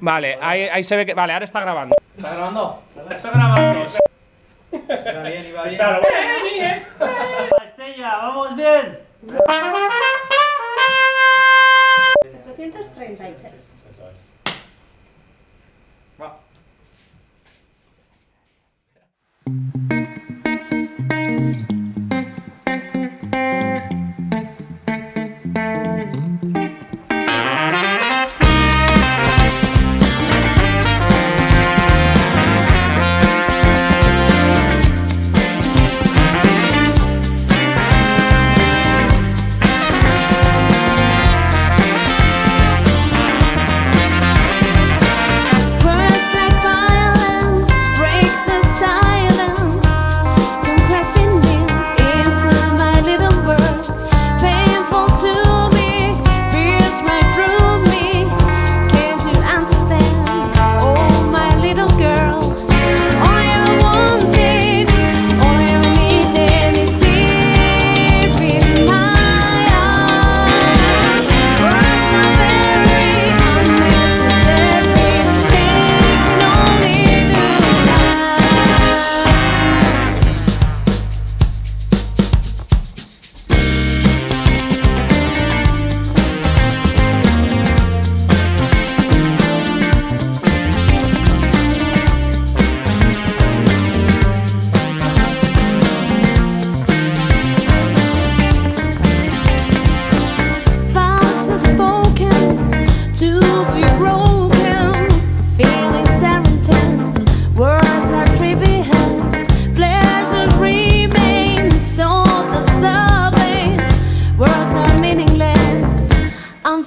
Vale, ahí, ahí se ve que. Vale, ahora está grabando. ¿Está grabando? Está grabando. Iba bien, iba. Está bien, Pastella, eh, eh. vamos bien. 836. Eso es. Va.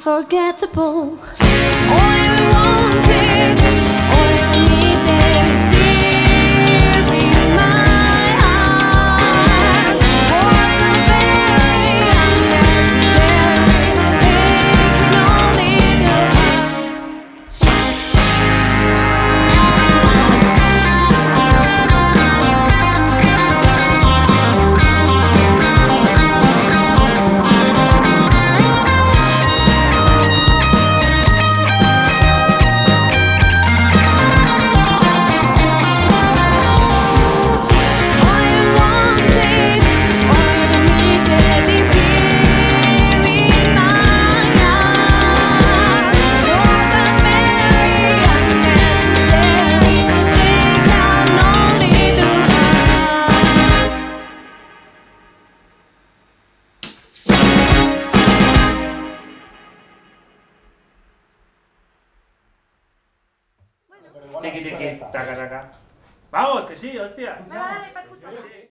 unforgettable. All you wanted. Tequi, tequi, taca, taca. Vamos, que sí, hostia. Escuchar.